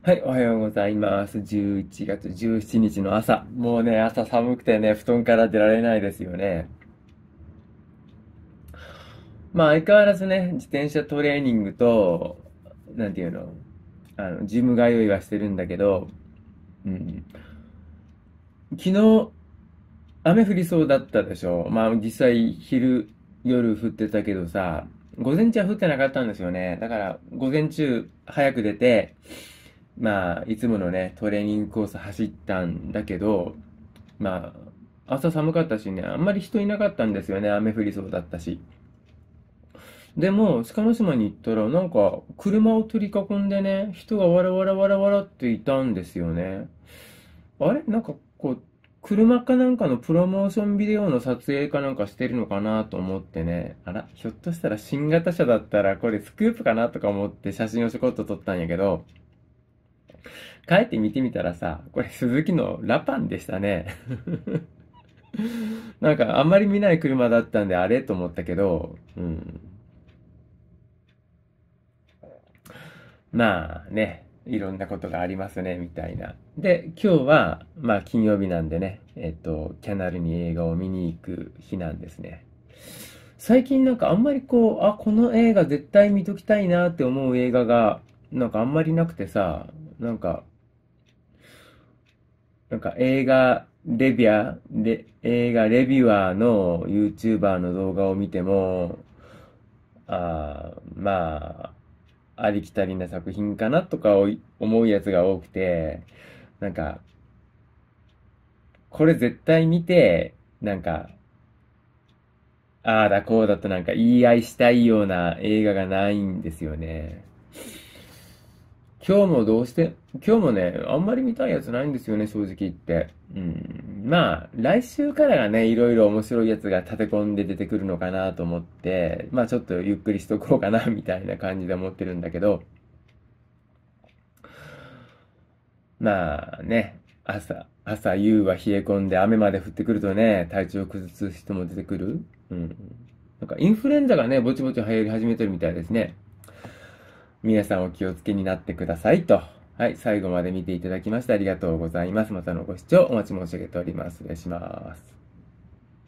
はい、おはようございます。11月17日の朝。もうね、朝寒くてね、布団から出られないですよね。まあ、相変わらずね、自転車トレーニングと、なんていうの、あの、ジム通いはしてるんだけど、うん。昨日、雨降りそうだったでしょ。まあ、実際、昼、夜降ってたけどさ、午前中は降ってなかったんですよね。だから、午前中、早く出て、まあ、いつものね、トレーニングコース走ったんだけど、まあ、朝寒かったしね、あんまり人いなかったんですよね、雨降りそうだったし。でも、鹿の島に行ったら、なんか、車を取り囲んでね、人がわらわらわらわらっていたんですよね。あれ？なんか、こう、車かなんかのプロモーションビデオの撮影かなんかしてるのかなと思ってね、あら、ひょっとしたら新型車だったらこれスクープかなとか思って写真をちょこっと撮ったんやけど、帰って見てみたらさ、これ鈴木のラパンでしたね。なんかあんまり見ない車だったんであれと思ったけど、うん。まあね、いろんなことがありますね、みたいな。で、今日は、まあ金曜日なんでね、えっと、キャナルに映画を見に行く日なんですね。最近なんかあんまりこう、あ、この映画絶対見ときたいなって思う映画が、なんかあんまりなくてさ、なんか、なんか映画レビュアー、映画レビュアーの YouTuber の動画を見ても、あまあ、ありきたりな作品かなとか思うやつが多くて、なんか、これ絶対見て、なんか、ああだこうだとなんか言い合いしたいような映画がないんですよね。今日もどうして、今日もね、あんまり見たいやつないんですよね、正直言って。うん。まあ、来週からがね、いろいろ面白いやつが立て込んで出てくるのかなと思って、まあちょっとゆっくりしとこうかな、みたいな感じで思ってるんだけど、まあね、朝、朝夕は冷え込んで雨まで降ってくるとね、体調崩す人も出てくる。うん。なんかインフルエンザがね、ぼちぼち流行り始めてるみたいですね。皆さんお気をつけになってくださいと。はい、最後まで見ていただきましてありがとうございます。またのご視聴お待ち申し上げております。失礼します。